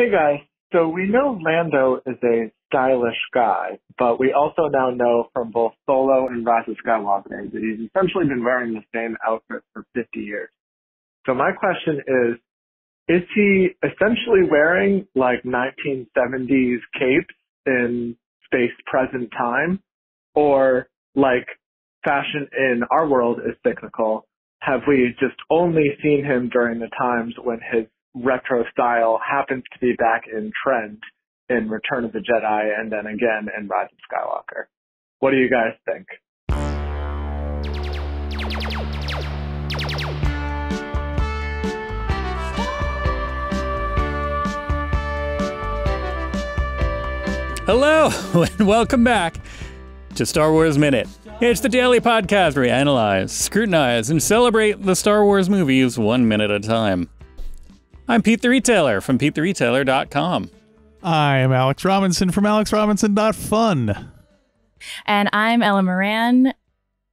Hey guys, so we know Lando is a stylish guy, but we also now know from both Solo and Rise of Skywalker that he's essentially been wearing the same outfit for 50 years. So my question is, is he essentially wearing like 1970s capes in space present time? Or like fashion in our world is cyclical, have we just only seen him during the times when his retro style happens to be back in trend in Return of the Jedi and then again in Rise of Skywalker? What do you guys think? Hello, and welcome back to Star Wars Minute. It's the daily podcast where we analyze, scrutinize, and celebrate the Star Wars movies one minute at a time. I'm Pete the Retailer from PeteTheRetailer.com. I am Alex Robinson from AlexRobinson.fun. And I'm Ella Moran,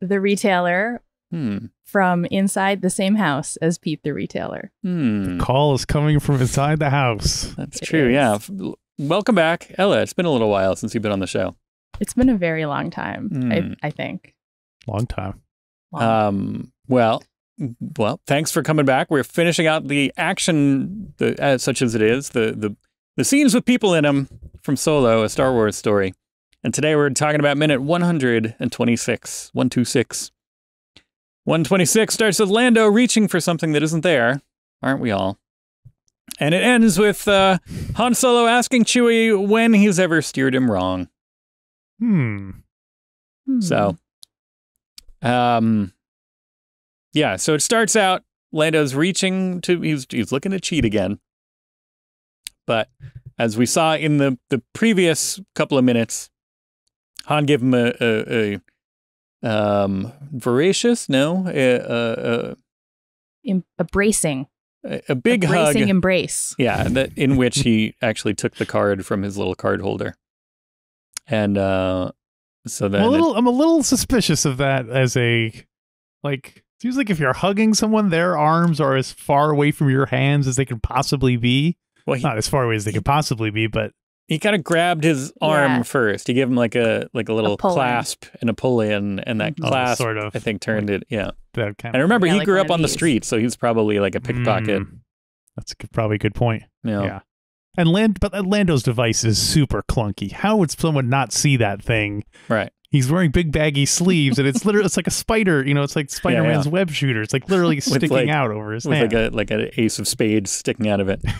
the retailer Hmm. from inside the same house as Pete the retailer. Hmm. Call is coming from inside the house. That's It true. is. Yeah. Welcome back, Ella. It's been a little while since you've been on the show. It's been a very long time, Hmm. I, I think. Long time. Long. Um, well, well, thanks for coming back. We're finishing out the action, the, as such as it is, the the the scenes with people in them from Solo, a Star Wars story. And today we're talking about minute 126, 126. 126 starts with Lando reaching for something that isn't there, aren't we all? And it ends with uh, Han Solo asking Chewie when he's ever steered him wrong. Hmm. Hmm. So, um, yeah. So it starts out. Lando's reaching to. He's he's looking to cheat again. But as we saw in the the previous couple of minutes, Han gave him a a, a um voracious no a a, Em- a bracing, a, a big a hug. bracing embrace. Yeah, that in which he actually took the card from his little card holder, and uh, so then I'm a it- little I'm a little suspicious of that as a like seems like if you're hugging someone, their arms are as far away from your hands as they could possibly be. well, he, Not as far away as they could possibly be, but he kind of grabbed his arm Yeah. first. He gave him like a like a little pull-in. clasp and a pull in, and that Oh, clasp sort of. I think turned it. Yeah, that kind and remember Yeah, he like grew up of on the street, so he's probably like a pickpocket. Mm. That's a good, probably a good point. You know? Yeah. And Land, but Lando's device is super clunky. How would someone not see that thing? right. He's wearing big baggy sleeves, and it's literally it's like a spider. You know, it's like Spider Man's web shooter. It's like literally sticking like- out over his With hand. like a like an ace of spades sticking out of it.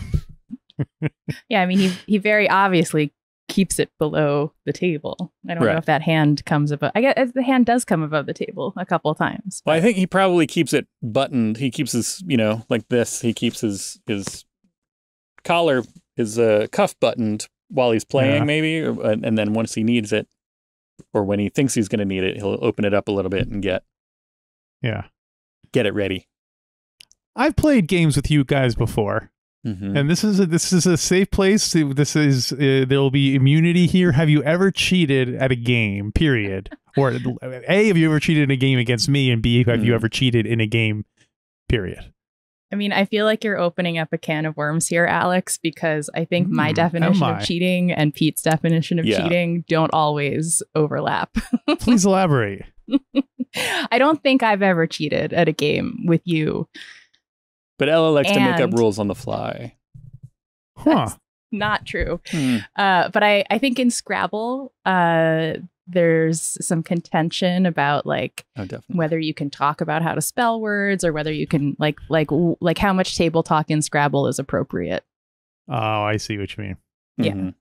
Yeah, I mean, he he very obviously keeps it below the table. I don't Right. know if that hand comes above. I guess the hand does come above the table a couple of times. Well, I think he probably keeps it buttoned. He keeps his, you know, like this. He keeps his his collar, his uh, cuff buttoned while he's playing, Yeah. maybe, or, and and then once he needs it, or when he thinks he's going to need it, he'll open it up a little bit and get yeah, get it ready. I've played games with you guys before, hmm and this is a, this is a safe place. This is uh, there will be immunity here. Have you ever cheated at a game? Period. Or a, have you ever cheated in a game against me? And b, have you Hmm. ever cheated in a game? Period. I mean, I feel like you're opening up a can of worms here, Alex, because I think my Hmm, definition of cheating and Pete's definition of Yeah. cheating don't always overlap. Please elaborate. I don't think I've ever cheated at a game with you. But Ella likes to make up rules on the fly. Huh? Not true. Hmm. Uh, but I, I think in Scrabble, uh, there's some contention about like Oh, whether you can talk about how to spell words or whether you can like like w- like how much table talk in Scrabble is appropriate. Oh, I see what you mean. Yeah. Mhm.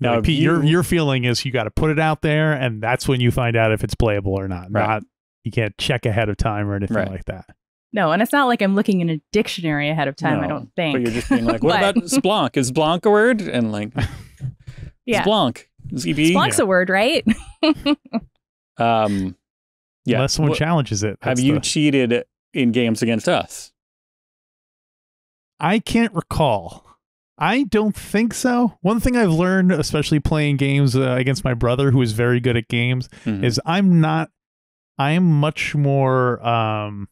Now, Now, Pete, you- your your feeling is you got to put it out there, and that's when you find out if it's playable or not. Right. Not you can't check ahead of time or anything Right. like that. No, and it's not like I'm looking in a dictionary ahead of time. I don't think. But you're just being like, what But- about Splonk? Is Splonk a word? And like, yeah, Splonk. ZB. Splonk's a word, right? Um, yeah. Unless someone What- challenges it. have you the- cheated in games against us? I can't recall. I don't think so. One thing I've learned, especially playing games uh, against my brother, who is very good at games, Mhm. is I'm not. I am much more um,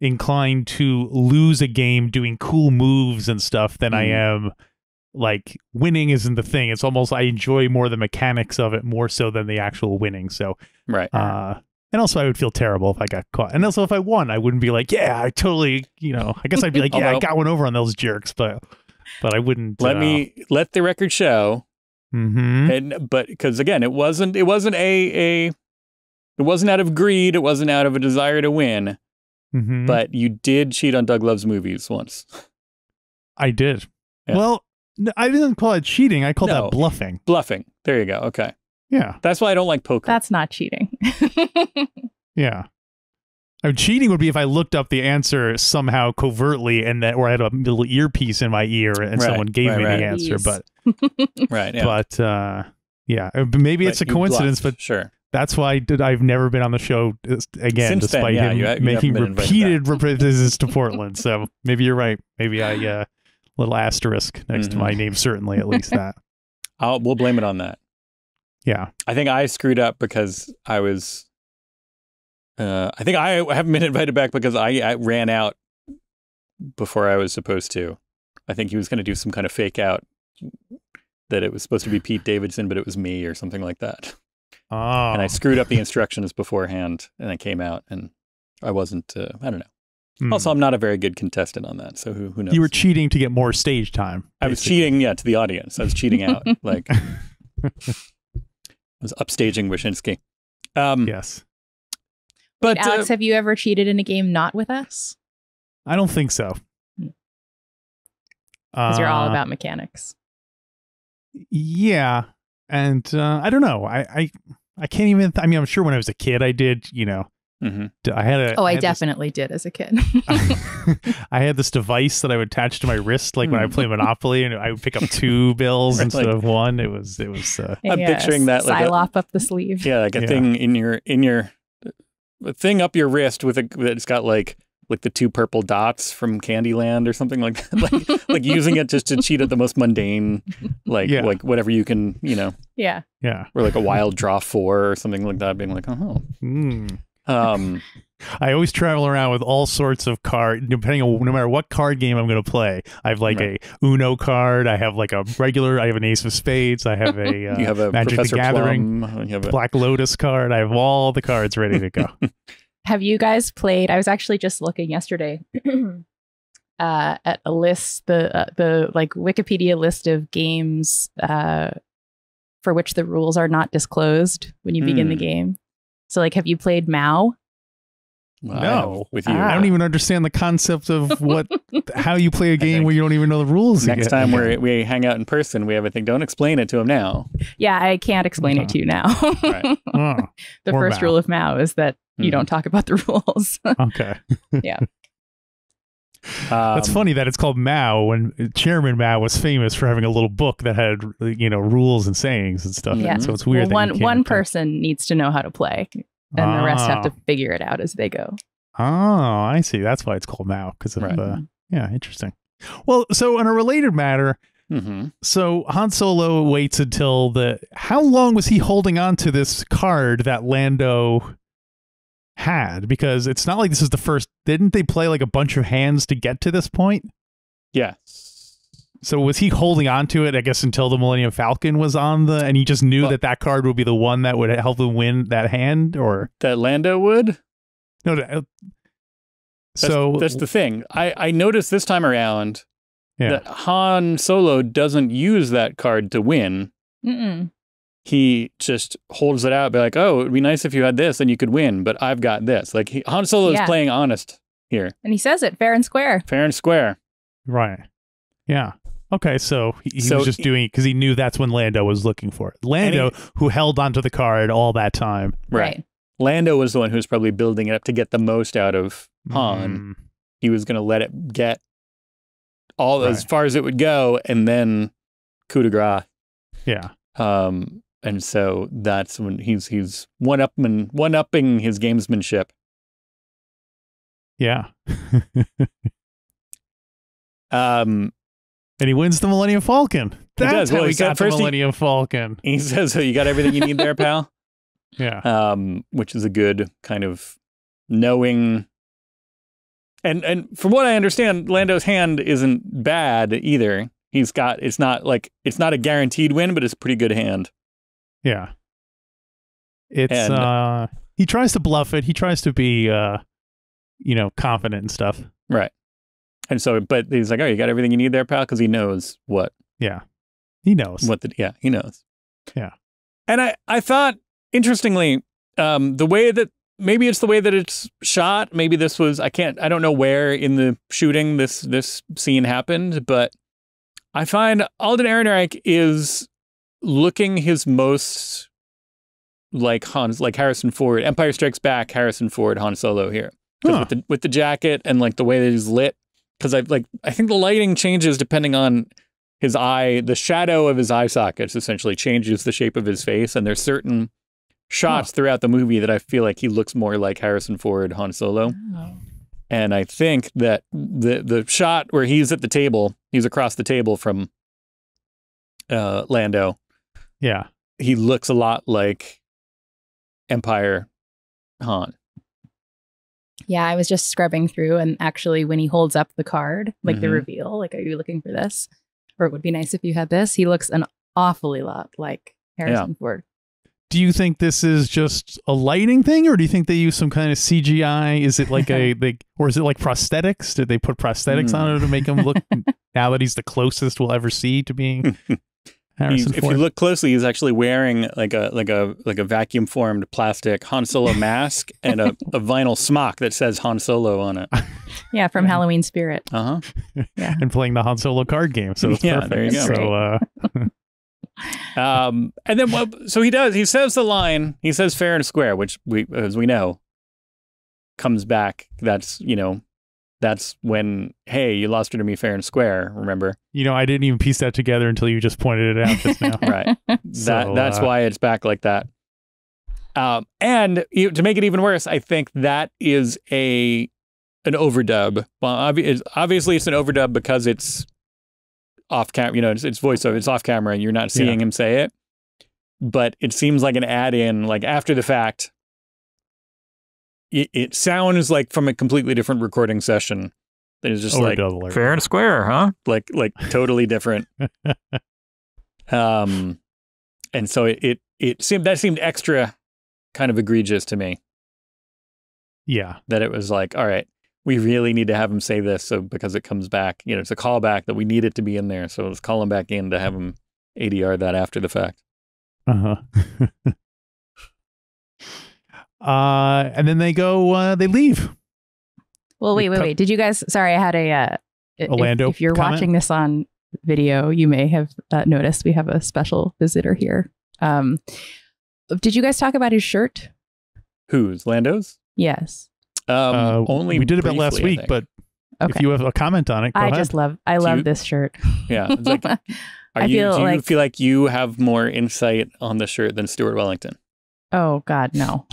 inclined to lose a game doing cool moves and stuff than I Mhm. am like winning isn't the thing. It's almost I enjoy more the mechanics of it more so than the actual winning. So Right. uh and also I would feel terrible if I got caught. And also if I won, I wouldn't be like, yeah, I totally, you know, I guess I'd be like, yeah, I got one over on those jerks, but but I wouldn't let uh, me let the record show mhm. and but because again it wasn't it wasn't a a it wasn't out of greed it wasn't out of a desire to win Mhm. but you did cheat on doug loves movies once I did. Yeah. Well, n- I didn't call it cheating. I called No. that bluffing. bluffing there you go okay Yeah. that's why i don't like poker That's not cheating. Yeah. I mean, cheating would be if I looked up the answer somehow covertly and that or I had a little earpiece in my ear and Right, someone gave right, me right. the answer. Ease. But right yeah but uh yeah, Uh, maybe But it's a coincidence, bluffed, but sure that's why I did, I've never been on the show uh, again, Since then, despite yeah, him you you making repeated visits to Portland. So maybe you're right. Maybe I uh little asterisk next to Mhm. my name, certainly at least that. I'll, we'll blame it on that Yeah. i think i screwed up because i was uh i think i haven't been invited back because i, I ran out before i was supposed to i think he was going to do some kind of fake out that it was supposed to be pete davidson but it was me or something like that Oh. and I screwed up the instructions beforehand, and I came out, and I wasn't. Uh, I don't know. Hmm. Also, I'm not a very good contestant on that, so who who knows? you were cheating to get more stage time. I was cheating, yeah, to the audience. I was cheating out, like I was upstaging Wyszynski. Um, Yes. but Alex, uh, have you ever cheated in a game not with us? I don't think so. Hmm. Because you're all Uh, about mechanics. Yeah, and uh, I don't know. I, I I can't even. I mean, I'm sure when I was a kid, I did. You know, mhm. d- I had a. Oh, I had this- definitely did as a kid. I had this device that I would attach to my wrist, like when I Hmm. play Monopoly, and I would pick up two bills Right, instead like- of one. It was, it was. Uh, I'm picturing that like a- Psylop up the sleeve. yeah, like a Yeah. thing in your in your a thing up your wrist with a that's got like like the two purple dots from Candyland or something like that. like like using it just to cheat at the most mundane, like Yeah. like whatever you can, you know. Yeah. yeah. or like a wild draw four or something like that, being like, oh, Mm. Um, I always travel around with all sorts of card, depending on no matter what card game I'm going to play. I have like Right. a Uno card. I have like a regular. I have an Ace of Spades. I have a uh, you have a Magic Professor the Gathering. Plum, you have a, Black Lotus card. I have all the cards ready to go. Have you guys played? I was actually just looking yesterday uh, at a list, the uh, the like Wikipedia list of games uh, for which the rules are not disclosed when you begin the Hmm. game. So, like, have you played Mao? Well, No. with you. Ah. I don't even understand the concept of what how you play a game where you don't even know the rules. Next yet. time we we hang out in person, we have a thing. Don't explain it to him now. Yeah, I can't explain Uh-huh. it to you now. Right. Oh, the first Mao. rule of Mao is that you Hmm. don't talk about the rules. okay. That's Um, funny that it's called Mao when Chairman Mao was famous for having a little book that had you know rules and sayings and stuff. Yeah. So it's weird. Well, one you one can't- person needs to know how to play, and the rest have to Ah. figure it out as they go. Oh, I see. That's why it's called Mao because of Right. uh, yeah, interesting. Well, so on a related matter, mhm. so Han Solo waits until the how long was he holding on to this card that Lando had? Because it's not like this is the first. Didn't they play like a bunch of hands to get to this point? Yes. So was he holding on to it? I guess until the Millennium Falcon was on the, and he just knew Well- that that card would be the one that would help him win that hand, or That Lando would. no? that- uh, That's, so that's the thing. I I noticed this time around yeah. that Han Solo doesn't use that card to win. Mm-mm. He just holds it out, be like, "Oh, it'd be nice if you had this, and you could win." But I've got this. Like he, Han Solo is playing honest here, And he says it fair and square. fair and square. Right. Yeah. Okay, so he, he So was just he- doing it because he knew that's when Lando was looking for it. Lando, who held onto the card all that time. Right. Lando was the one who was probably building it up to get the most out of Han. Mm, He was going to let it get all as far as it would go, and then coup de grace. yeah. Um, and so that's when he's he's one up one upping his gamesmanship. Yeah. Um, and he wins the Millennium Falcon. That's does. how Well, he he got the first he- Millennium Falcon. he says, "So you got everything you need there, pal." Yeah. um, which is a good kind of knowing. And and from what I understand, Lando's hand isn't bad either. He's got it's not like it's not a guaranteed win, but it's a pretty good hand. Yeah. It's And- uh he tries to bluff it. He tries to be uh you know, confident and stuff. Right. And so, but he's like, "Oh, you got everything you need there, pal," because he knows what Yeah. He knows. what the yeah he knows. Yeah. And I I thought interestingly, um, the way that maybe it's the way that it's shot. Maybe this was I can't I don't know where in the shooting this this scene happened, but I find Alden Ehrenreich is looking his most like Hans like Harrison Ford, Empire Strikes Back, Harrison Ford, Han Solo here. Huh. with the with the jacket and like the way that he's lit, because I like I think the lighting changes depending on his eye, the shadow of his eye sockets essentially changes the shape of his face, and there's certain shots throughout the movie that I feel like he looks more like Harrison Ford, Han Solo. Oh. And I think that the the shot where he's at the table, he's across the table from uh, Lando. Yeah. He looks a lot like Empire Han. Yeah, I was just scrubbing through, and actually, when he holds up the card, like the Mhm. reveal, like, are you looking for this? Or it would be nice if you had this. He looks an awfully lot like Harrison Ford. Do you think this is just a lighting thing or do you think they use some kind of CGI? Is it like a they or is it like prosthetics? Did they put prosthetics Hmm. on it to make him look now that he's the closest we'll ever see to being Harrison He's- if you look closely, he's actually wearing like a like a like a vacuum formed plastic Han Solo mask and a, a vinyl smock that says Han Solo on it. Yeah, from Halloween Spirit. Uh huh. Yeah, and playing the Han Solo card game. So it's Yeah, perfect. there you go. So uh Um, and then well, so he does. He says the line. He says fair and square, which we, as we know, comes back. That's you know, that's when hey, you lost her to me fair and square. Remember, you know, I didn't even piece that together until you just pointed it out just now. right? that that's uh, why it's back like that. Um, and you, to make it even worse, I think that is a an overdub. Well, obvi- obviously it's an overdub because it's off camera. You know, it's, it's voiceover. It's off camera, and you're not seeing him say it. But it seems like an add-in, like after the fact. It, it sounds like from a completely different recording session. It's just like Overdub alert. fair and square, huh? Like like totally different. um, and so it, it it seemed that seemed extra kind of egregious to me. Yeah. That it was like, all right, we really need to have him say this, so because it comes back, you know, it's a callback that we need it to be in there. So let's call him back in to have him ADR that after the fact. Uh-huh. uh and then they go uh they leave. Well, wait, wait, wait. Did you guys? Sorry, I had a. Uh, if- If, you're comment? watching this on video, you may have uh, noticed we have a special visitor here. Um, did you guys talk about his shirt? Who's Lando's? Yes. Um, uh, only we did it about last week, think. but if you have a comment on it, go I ahead. just love. I love Cute. this shirt. yeah, it's like, are I you, feel do you feel like you have more insight on the shirt than Stuart Wellington? Oh God, no.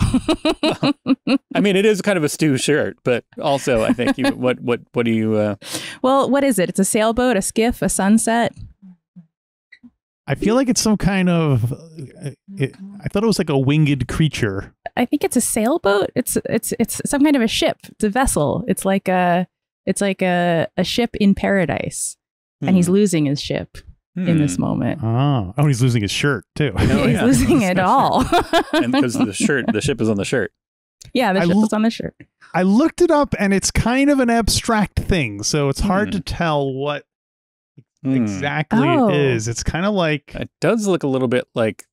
I mean, it is kind of a stew shirt, but also I think you what what what do you uh, well, what is it? It's a sailboat, a skiff, a sunset. I feel like it's some kind of. uh, It, I thought it was like a winged creature. I think it's a sailboat. It's it's it's some kind of a ship. It's a vessel. It's like a it's like a a ship in paradise, and he's losing his ship in this hmm. moment. Oh, oh, he's losing his shirt too. Oh, he's yeah. losing it all. and because the shirt, the ship is on the shirt. yeah, the I ship l- was on the shirt. I looked it up, and it's kind of an abstract thing, so it's hard Hmm. to tell what Hmm. exactly Oh. it is. It's kind of like It does look a little bit like,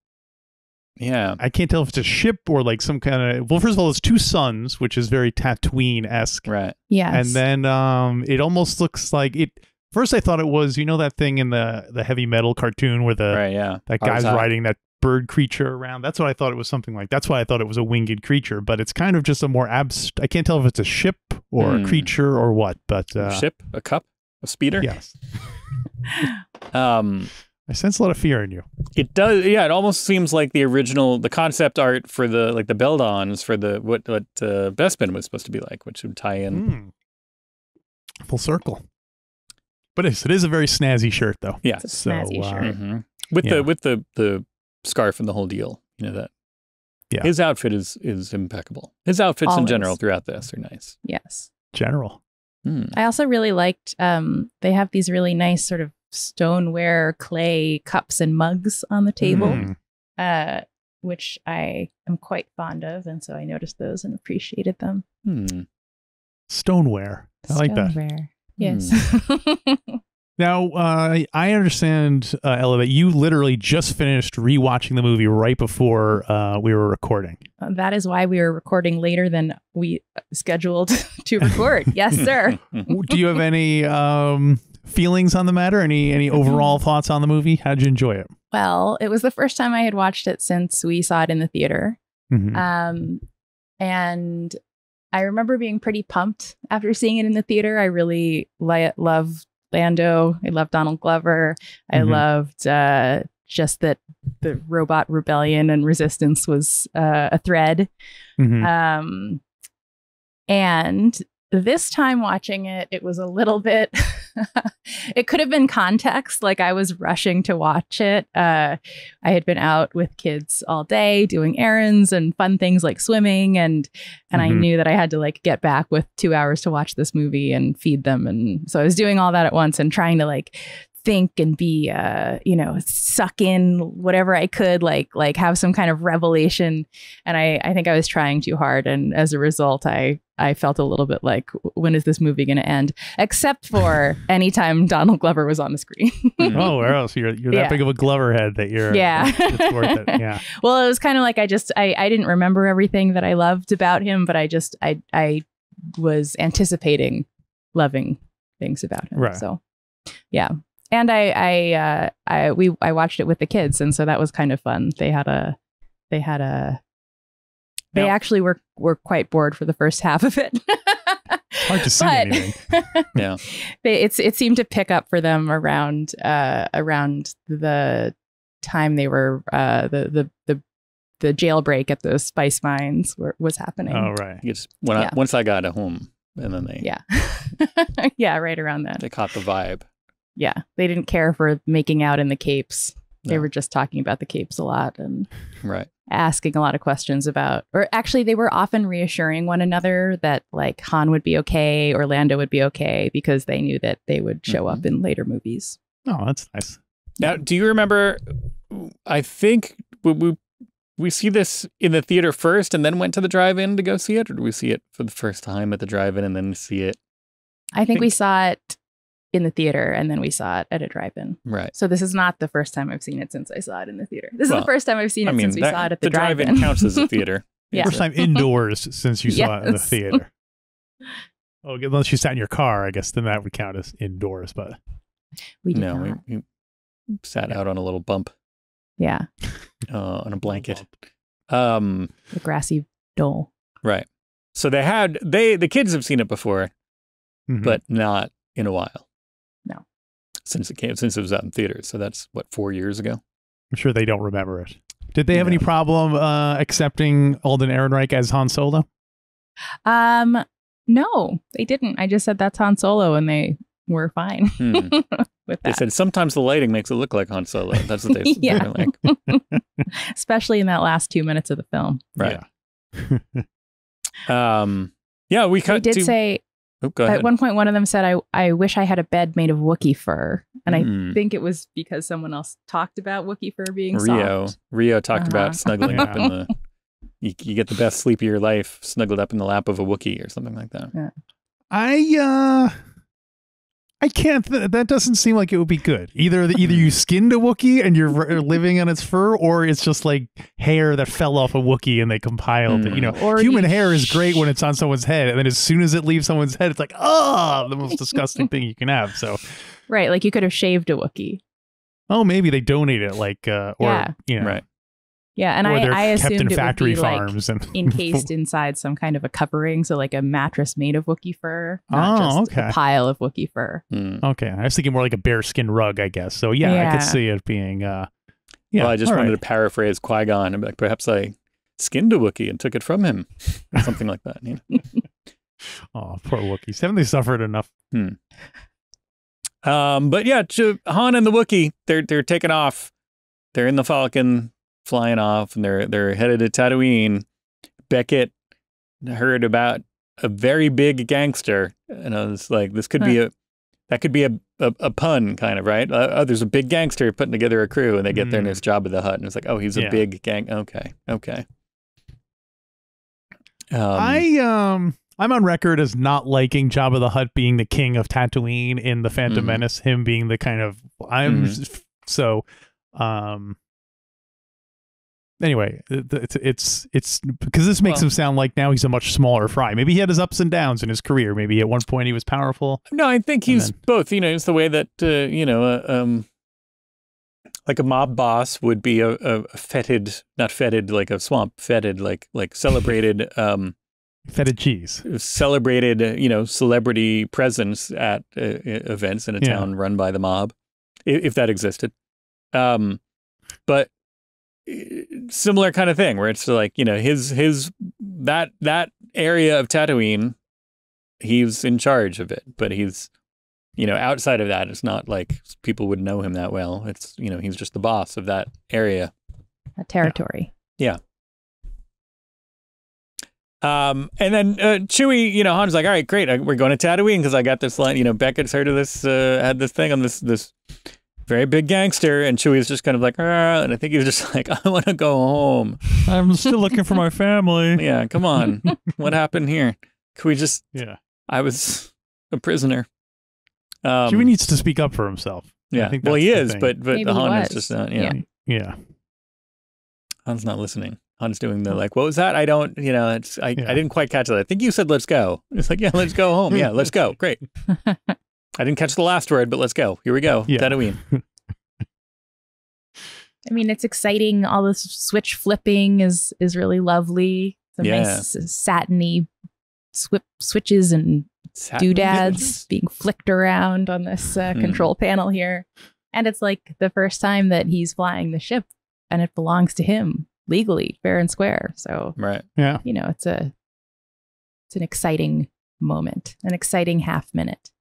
yeah, I can't tell if it's a ship or like some kind of. Well, first of all, it's two suns, which is very Tatooine esque, right. Yes. and then um, it almost looks like it. First, I thought it was you know that thing in the the heavy metal cartoon where the right, yeah. that guy's riding that bird creature around. That's what I thought it was something like. That's why I thought it was a winged creature, but it's kind of just a more abst. I can't tell if it's a ship or Hmm. a creature or what. But uh, ship, a cup, a speeder. yes, Um, I sense a lot of fear in you. it does. Yeah, it almost seems like the original, the concept art for the like the Beldons for the what what uh, Bespin was supposed to be like, which would tie in. Hmm. Full circle. But it is, it is a very snazzy shirt, though. Yeah. It's a So, snazzy uh, shirt. Mhm. With Yeah. the with the the scarf and the whole deal. You know that. Yeah. His outfit is is impeccable. His outfits in general throughout this are nice. Yes. General. Hmm. I also really liked um they have these really nice sort of stoneware clay cups and mugs on the table, Mm. uh, which I am quite fond of, and so I noticed those and appreciated them. Hmm. Stoneware. I like that. Stoneware. Yes. Now, uh, I understand, uh, Ella, that you literally just finished rewatching the movie right before uh, we were recording. that is why we were recording later than we scheduled to record. yes, sir. Do you have any um, feelings on the matter? Any any overall thoughts on the movie? How did you enjoy it? Well, it was the first time I had watched it since we saw it in the theater. Mhm. Um, and I remember being pretty pumped after seeing it in the theater. I really li- love Lando. I love Donald Glover. I Mhm. loved uh, just that the robot rebellion and resistance was uh, a thread. Mhm. Um, and this time watching it, it was a little bit, it could have been context. Like I was rushing to watch it. Uh, I had been out with kids all day doing errands and fun things like swimming. And, and I Mhm. knew that I had to like get back with two hours to watch this movie and feed them. And so I was doing all that at once and trying to like think and be uh you know suck in whatever i could like like have some kind of revelation and i i think i was trying too hard and as a result i i felt a little bit like when is this movie going to end except for anytime donald glover was on the screen oh, where else? You're you're that Yeah. big of a Glover head that you're. Yeah. it's worth it. Yeah. well it was kind of like i just i i didn't remember everything that i loved about him but i just i i was anticipating loving things about him Right. so yeah and i i uh i we i watched it with the kids and so that was kind of fun they had a they had a they Now- actually were were quite bored for the first half of it Hard to see But- anything. Yeah. they, it's it seemed to pick up for them around uh around the time they were uh the the the the jailbreak at the spice mines were, was happening. Oh, right. You just when Yeah. I, once I got home, and then they Yeah. yeah, right around then. they caught the vibe. Yeah. They didn't care for making out in the capes. They No. were just talking about the capes a lot and Right. asking a lot of questions about or actually they were often reassuring one another that like Han would be okay, or Lando would be okay because they knew that they would show up mm-hmm. in later movies. Oh, that's nice. Now, do you remember? I think we, we we see this in the theater first, and then went to the drive-in to go see it, or did we see it for the first time at the drive-in and then see it? I think we think- saw it in the theater and then we saw it at a drive-in. Right. So this is not the first time I've seen it since I saw it in the theater. This is the first time I've seen it I mean, since we that- saw it at the, the drive-in counts as a theater. Yeah. First time indoors since you saw it in the theater. Oh, unless you sat in your car, I guess then that would count as indoors. But we did no, not. we, we sat out on a little bump Yeah, uh, on a blanket. Um, the grassy knoll. right. So they had they the kids have seen it before, Mhm. but not in a while. No. Since it came since it was out in theaters. So that's what four years ago. I'm sure they don't remember it. Did they have any problem uh, accepting Alden Ehrenreich as Han Solo? Um, no, they didn't. I just said that's Han Solo, and they were fine Hmm. with They said sometimes the lighting makes it look like Han Solo. That's what they said. Yeah. like. Especially in that last two minutes of the film. Right. Yeah. Um. Yeah, we They cut. did to, say Oh, go ahead. at one point one of them said, "I I wish I had a bed made of Wookiee fur," and Hmm. I think it was because someone else talked about Wookiee fur being Rio. soft. Rio talked Uh-huh. about snuggling up in the. You, you get the best sleep of your life snuggled up in the lap of a Wookiee or something like that. I uh I can't. Th- that doesn't seem like it would be good. Either either you skinned a Wookiee and you're r- living on its fur, or it's just like hair that fell off a Wookiee and they compiled it. You know, Or human you hair is great when it's on someone's head, and then as soon as it leaves someone's head, it's like, oh, the most disgusting thing you can have. So, Right, like you could have shaved a Wookiee. oh, maybe they donate it, like, uh, or Yeah. you know, Right. Yeah, and or I, I kept assumed in it would be like and encased inside some kind of a covering, so like a mattress made of Wookiee fur, not Oh, just okay. a pile of Wookiee fur. Hmm. Okay, I was thinking more like a bearskin rug, I guess. So yeah, I could see it being. uh Yeah, well, I just all wanted right. to paraphrase Qui Gon and like, perhaps I skinned a Wookiee and took it from him, or something like that. You know? Oh, poor Wookiees. Haven't they suffered enough? Um, but yeah, Ch- Han and the Wookiee, they're they're taking off. They're in the Falcon, flying off, and they're they're headed to Tatooine. Beckett heard about a very big gangster, and I was like, this could be a That could be a, a, a pun, kind of, right? Uh, oh, there's a big gangster putting together a crew, and they get there and Mm. it's Jabba the Hutt, and it's like, oh, he's a big gang. Okay, okay. Um, I um I'm on record as not liking Jabba the Hutt being the king of Tatooine in the Phantom Mhm. Menace, him being the kind of I'm s- so um anyway, it's it's it's because this makes Well- him sound like now he's a much smaller fry. Maybe he had his ups and downs in his career. Maybe at one point he was powerful. No, I think he's then- both. You know, it's the way that uh, you know, uh, um, like a mob boss would be a, a fetid, not fetid like a swamp, fetid like like celebrated, um, Feta cheese. celebrated, uh, you know, celebrity presence at uh, events in a Yeah. town run by the mob, if, if that existed. Um, but similar kind of thing where it's like you know his his that that area of Tatooine, he's in charge of it, but he's you know outside of that, it's not like people would know him that well. It's you know he's just the boss of that area. A territory. Yeah. Um, and then uh, Chewie, you know, Han's like, all right, great, I, we're going to Tatooine because I got this line. You know, Beckett's heard of this, uh, had this thing on this this very big gangster, and Chewie's just kind of like, ah, and I think he was just like, I want to go home. I'm still looking for my family. Yeah, come on, what happened here? Can we just? Yeah. I was a prisoner. Um, Chewie needs to speak up for himself. Yeah, I yeah, think well, he is, thing. but but Maybe he Han is just not. Yeah, Yeah. Yeah. Han's not listening. Han's doing the like, what was that? I don't, you know, it's I, Yeah. I didn't quite catch that. I think you said let's go. It's like, yeah, let's go home. Yeah, let's go. Great. I didn't catch the last word, but let's go. Here we go. Yeah. Tatooine. I mean, it's exciting. All this switch flipping is is really lovely. Some Yeah. nice satiny swip switches and Satin doodads goodness. being flicked around on this uh, Hmm. control panel here. And it's like the first time that he's flying the ship and it belongs to him legally, fair and square. So, Right. Yeah. you know, it's a it's an exciting moment, an exciting half minute.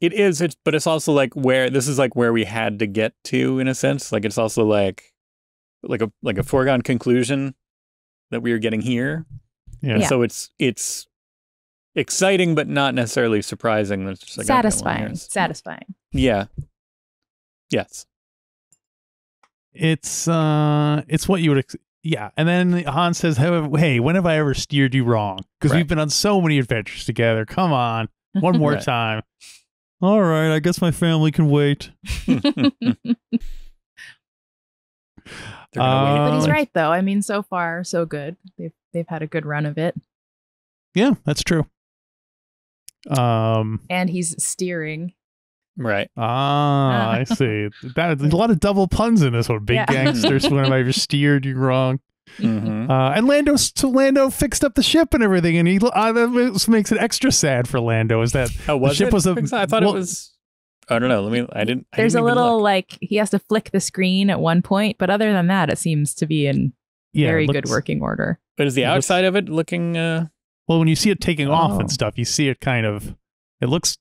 It is, it's, but it's also like where this is like where we had to get to in a sense. Like it's also like like a like a foregone conclusion that we are getting here. Yeah. Yeah. so it's it's exciting but not necessarily surprising. It's just like, satisfying. satisfying. Yeah. Yes. It's uh it's what you would ex- yeah. And then Han says, "Hey, hey, when have I ever steered you wrong? Because Right. we've been on so many adventures together. Come on. One more Right. time." All right, I guess my family can wait. They're gonna wait. But he's Um, right though. I mean, so far so good. They've they've had a good run of it, Yeah, that's true. Um and he's steering. Right. ah, I see. That, there's a lot of double puns in this one. Big Yeah. gangsters when have I ever steered you wrong? Hmm Uh, and Lando, so Lando fixed up the ship and everything, and he uh, that makes it extra sad for Lando. Is that Oh, was ship it? was a- I thought well- it was. I don't know. Let me. I didn't. I There's a didn't even little look. like he has to flick the screen at one point, but other than that, it seems to be in yeah, it very good working order. But is the it looks- outside of it looking? uh Well, when you see it taking off Oh. and stuff, you see it kind of. It looks.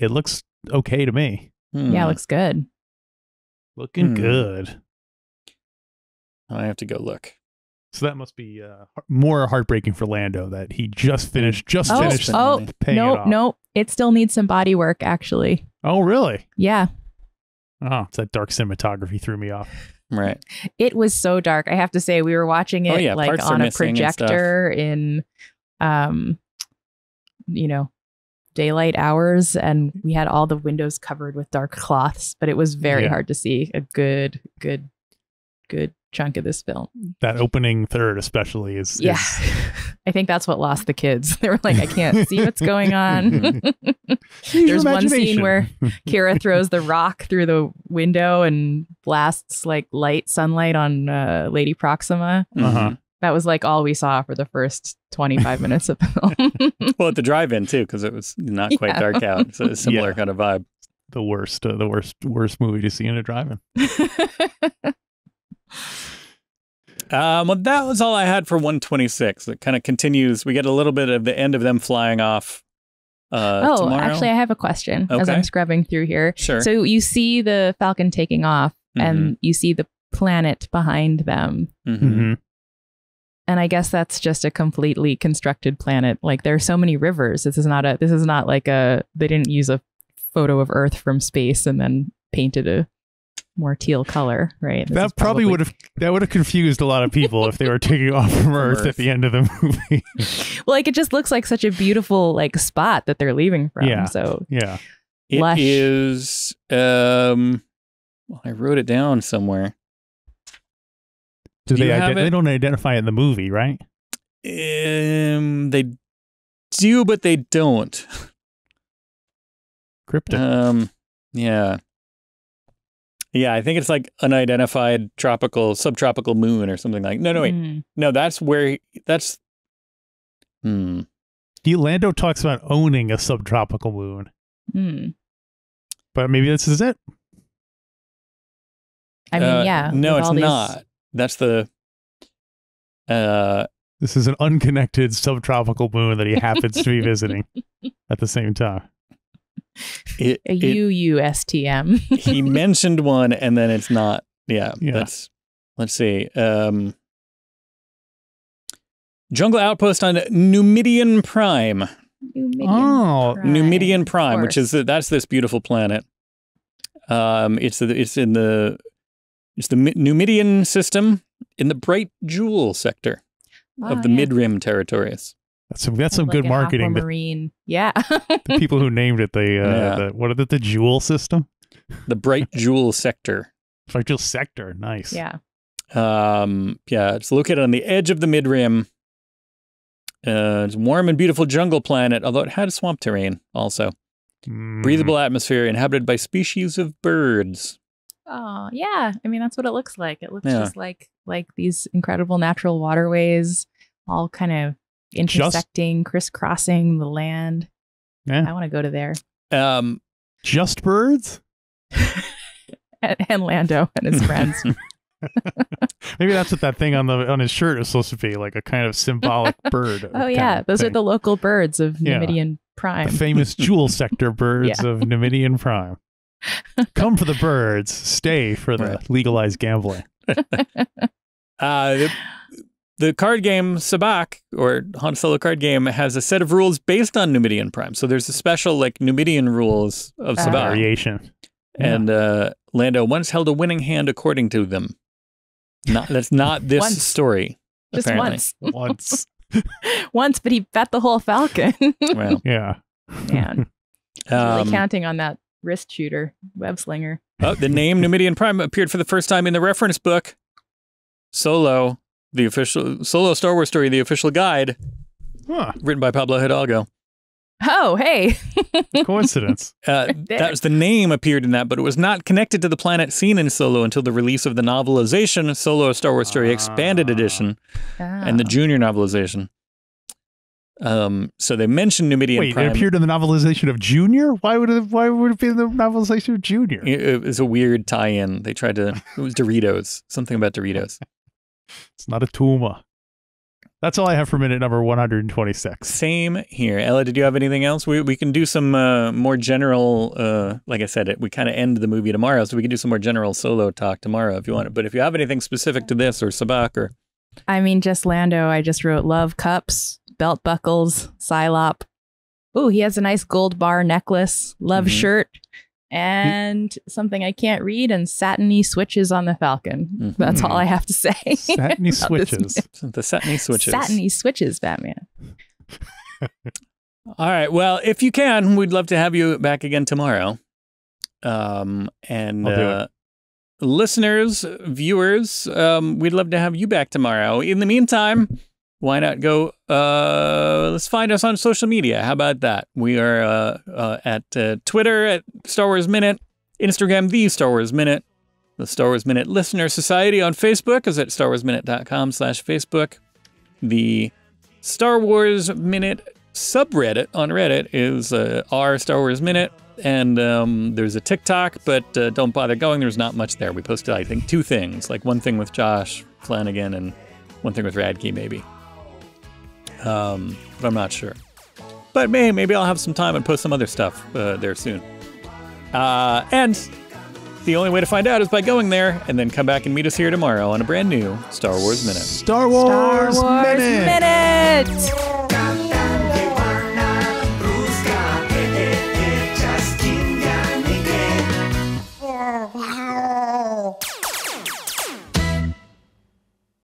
It looks okay to me. hmm. Yeah, it looks good. Looking Hmm. good. I have to go look. So that must be uh, more heartbreaking for Lando that he just finished. Just Oh, finished oh, paying it no, off. no, it still needs some body work. Actually, Oh, really? yeah, Oh, it's that dark cinematography threw me off. Right. it was so dark. I have to say, we were watching it Oh, yeah, like on a missing and stuff. projector in, um, you know, daylight hours, and we had all the windows covered with dark cloths. But it was very Yeah. hard to see a good, good, good chunk of this film. That opening third, especially, is Yeah. is- I think that's what lost the kids. They were like, I can't see what's going on. There's one scene where Qi'ra throws the rock through the window and blasts like light sunlight on uh, Lady Proxima. Uh-huh. Mhm. That was like all we saw for the first 25 minutes of the film. Well, at the drive-in too, because it was not quite Yeah. dark out. So it's a similar Yeah. kind of vibe. the worst, uh, the worst, worst movie to see in a drive-in. Um, well, that was all I had for 126. It kind of continues. We get a little bit of the end of them flying off. Uh, oh, tomorrow. actually, I have a question as I'm scrubbing through here. sure. So you see the Falcon taking off Mm-hmm. and you see the planet behind them. Mhm. Mm-hmm. and I guess that's just a completely constructed planet. Like there are so many rivers. This is not a. This is not like a. They didn't use a photo of Earth from space and then painted a more teal color, right? This that probably would have that would have confused a lot of people if they were taking off from Earth, Earth. at the end of the movie. Well, like it just looks like such a beautiful like spot that they're leaving from. Yeah. So yeah. It Lush. is. Um, well, I wrote it down somewhere. Do Do they ident- they don't identify it in the movie, right? Um, they do, but they don't. Crypto. Um, yeah, yeah. I think it's like unidentified tropical, subtropical moon or something like. No, no, wait, mm, no. That's where. He, that's. Hmm. Lando talks about owning a subtropical moon, mm. but maybe this is it. I mean, Uh, yeah. No, it's these- not. That's the. Uh, This is an unconnected subtropical moon that he happens to be visiting at the same time. It, A it- UUSTM. he mentioned one and then it's not yeah, Yeah. that's let's see um jungle outpost on numidian prime Numidian Oh, Prime, numidian prime which is the, that's this beautiful planet um it's the, it's in the it's the numidian system in the bright jewel sector of the yeah. mid-rim territories That's some that's some Like good an marketing. The, aquamarine. Yeah. the people who named it the, uh, Yeah. the what is it? The Jewel system? the bright jewel sector Fractal sector. Nice. yeah. Um, yeah, it's located on the edge of the mid rim. Uh, it's a warm and beautiful jungle planet, although it had swamp terrain also. Mm. Breathable atmosphere inhabited by species of birds. Oh, yeah. I mean, that's what it looks like. It looks Yeah. just like like these incredible natural waterways, all kind of intersecting, crisscrossing the land. Yeah. I want to go to there. Um, Just birds? and, and Lando and his friends. Maybe that's what that thing on the on his shirt is supposed to be, like a kind of symbolic bird. oh yeah, those are the local birds of Yeah. Numidian Prime. the famous jewel sector birds Yeah. of Numidian Prime. Come for the birds, stay for the Right. legalized gambling. uh, the, the card game Sabacc or Han Solo card game has a set of rules based on Numidian Prime. So there's a special like Numidian rules of. Sabacc, Variation. Yeah. and uh, Lando once held a winning hand according to them. Not that's not this Once. story. Just apparently. once. once. once, but he bet the whole Falcon. Well, Yeah. Man, he's really um, counting on that wrist shooter, web slinger. Oh, the name Numidian Prime appeared for the first time in the reference book. Solo, the official Solo Star Wars story, the official guide, Huh. written by Pablo Hidalgo. Oh, hey. Coincidence. Uh, that was the name appeared in that, but it was not connected to the planet seen in Solo until the release of the novelization Solo Star Wars Story Expanded Ah. Edition and the junior novelization. Um, so they mentioned Numidian Wait, Prime. it appeared in the novelization of Junior? Why would it why would it be in the novelization of Junior? It- it was a weird tie-in. They tried to. It was Doritos. Something about Doritos. It's not a tumor. That's all I have for minute number 126. Same here. Ella, did you have anything else? We we can do some uh, more general. Uh, like I said, it we kind of end the movie tomorrow, so we can do some more general solo talk tomorrow if you want. It. But if you have anything specific to this or Sabacc or I mean, just Lando. I just wrote love cups, belt buckles, Psylop. Ooh, he has a nice gold bar necklace, love Mhm. shirt, and something I can't read, and satiny switches on the Falcon. Mhm. That's all I have to say. Satiny switches. the satiny switches. Satiny switches, Batman. All right. Well, if you can, we'd love to have you back again tomorrow. Um, and I'll do it. uh, listeners, viewers, um, we'd love to have you back tomorrow. In the meantime, why not go? Uh, let's find us on social media. How about that? We are uh, uh, at uh, Twitter at Star Wars Minute, Instagram the Star Wars Minute, the Star Wars Minute Listener Society on Facebook is at starwarsminute.com slash Facebook. The Star Wars Minute subreddit on Reddit is uh, r Star Wars Minute, and um, there's a TikTok, but uh, don't bother going. There's not much there. We posted, I think, two things, like one thing with Josh Flanagan and one thing with Radkey, maybe. Um, but I'm not sure. But may, maybe I'll have some time and post some other stuff uh, there soon. Uh, and the only way to find out is by going there, and then come back and meet us here tomorrow on a brand new Star Wars Minute. Star Wars, Star Wars Minute. Minute.